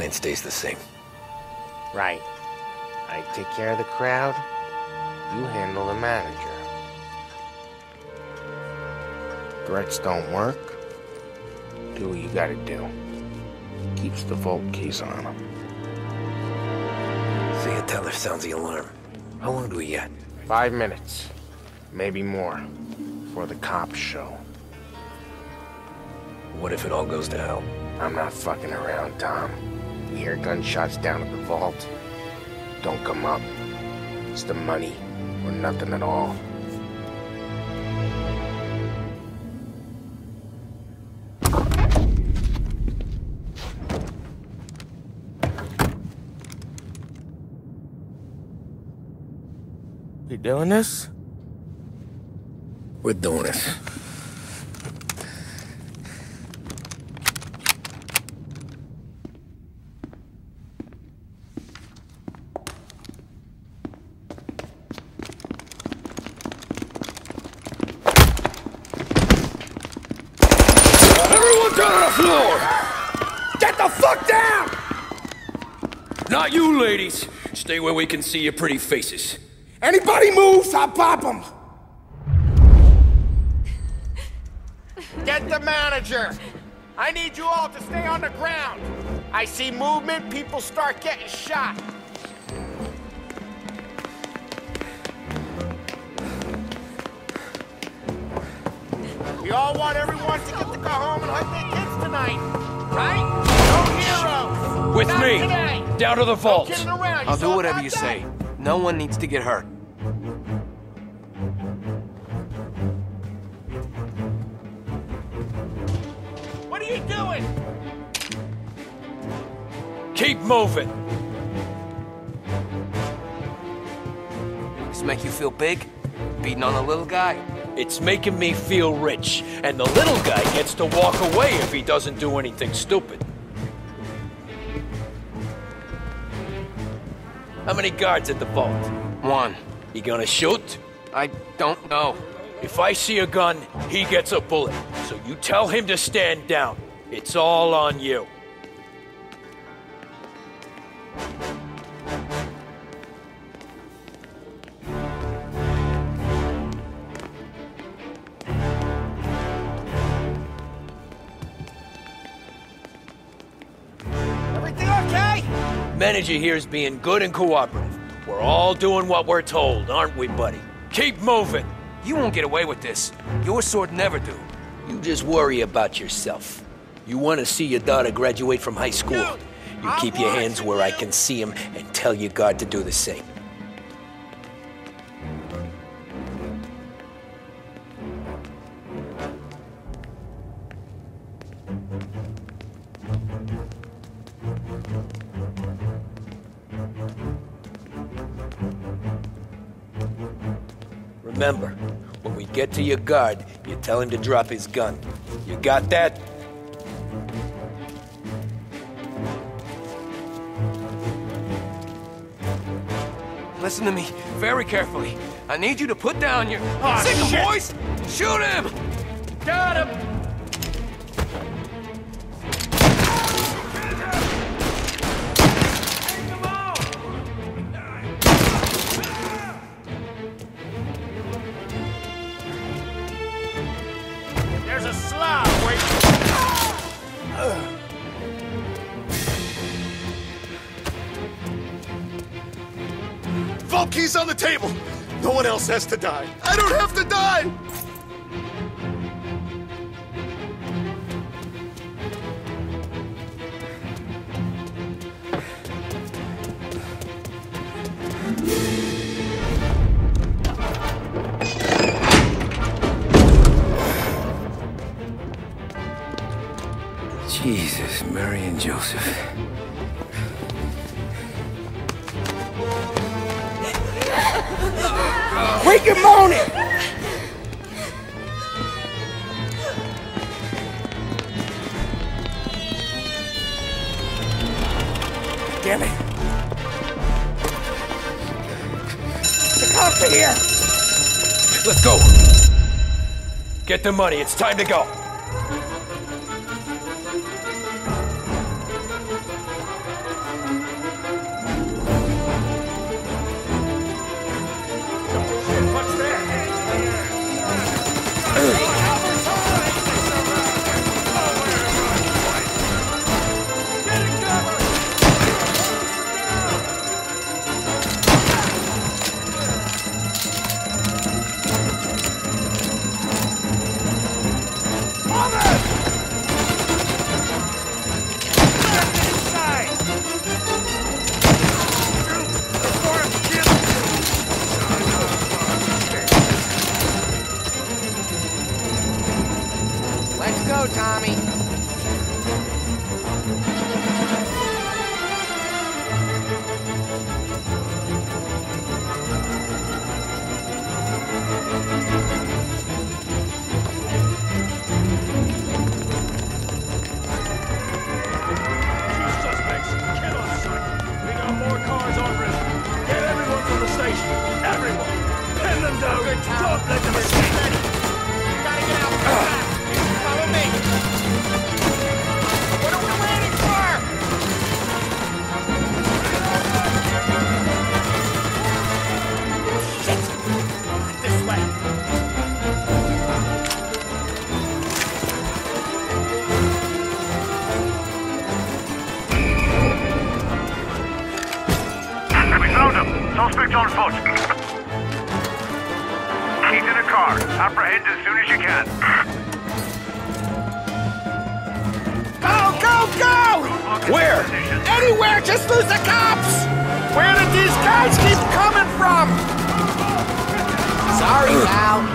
plan stays the same. Right. I take care of the crowd, you handle the manager. Threats don't work, do what you gotta do. Keeps the vault keys on him. See a teller sounds the alarm. How long do we get? Five minutes, maybe more, before the cops show. What if it all goes to hell? I'm not fucking around, Tom. You hear gunshots down at the vault? Don't come up. It's the money, or nothing at all. You doing this? We're doing it. Everyone down on the floor! Get the fuck down! Not you, ladies. Stay where we can see your pretty faces. Anybody moves, I'll pop them! Get the manager! I need you all to stay on the ground. I see movement, people start getting shot. We all want everyone to get to go home and hug their kids tonight, right? No heroes. With Not me. Today. Down to the No vault. kidding around. You I'll do whatever you that? say. No one needs to get hurt. What are you doing? Keep moving. This make you feel big? Beating on a little guy? It's making me feel rich, and the little guy gets to walk away if he doesn't do anything stupid. How many guards at the vault? One. You gonna shoot? I don't know. If I see a gun, he gets a bullet. So you tell him to stand down. It's all on you. Manager here is being good and cooperative. We're all doing what we're told, aren't we, buddy? Keep moving. You won't get away with this. Your sword never do. You just worry about yourself. You want to see your daughter graduate from high school. You keep your hands where I can see them and tell your guard to do the same. Remember, when we get to your guard, you tell him to drop his gun. You got that? Listen to me very carefully. I need you to put down your... Aw, Sick 'em, shit. boys! Shoot him! Got him! Keys on the table! No one else has to die. I don't have to die! Jesus, Mary and Joseph. And moan it! Damn it. The cops are here! Let's go. Get the money. It's time to go. Suspect on foot. He's in a car. Apprehend as soon as you can. Go, go, go! Where? Anywhere, just lose the cops! Where did these guys keep coming from? Sorry, pal.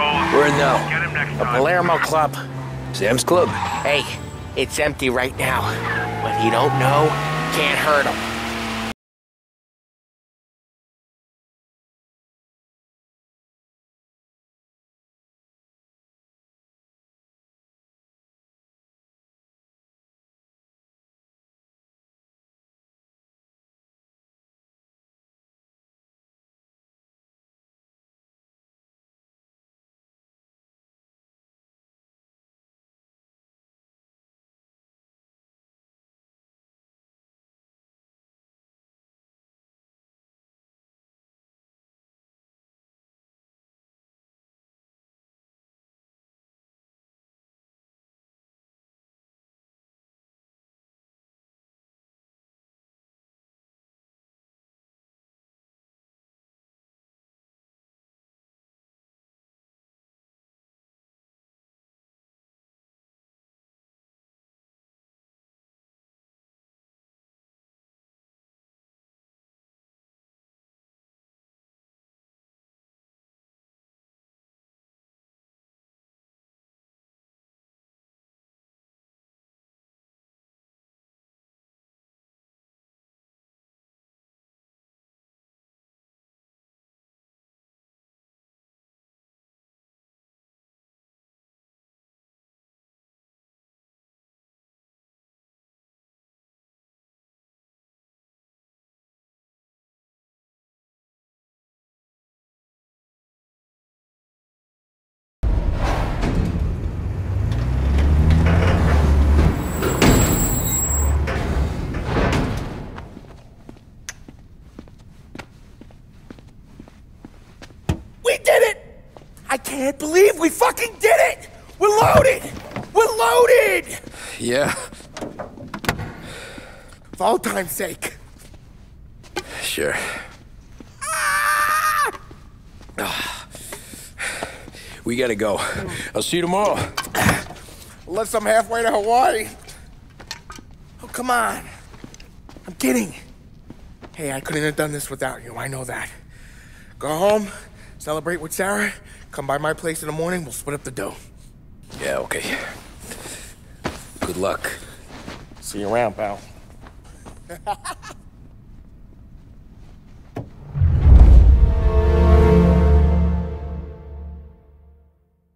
Patrol. Where now? The. Palermo Club. Sam's Club. Hey, it's empty right now. But you don't know, can't hurt him. Can't believe we fucking did it! We're loaded! We're loaded! Yeah, For all time's sake. sure. Ah. We gotta go. I'll see you tomorrow. Unless I'm halfway to Hawaii. Oh, come on. I'm kidding. Hey, I couldn't have done this without you. I know that. Go home, celebrate with Sarah, come by my place in the morning, we'll split up the dough. Yeah, okay. Good luck. See you around, pal.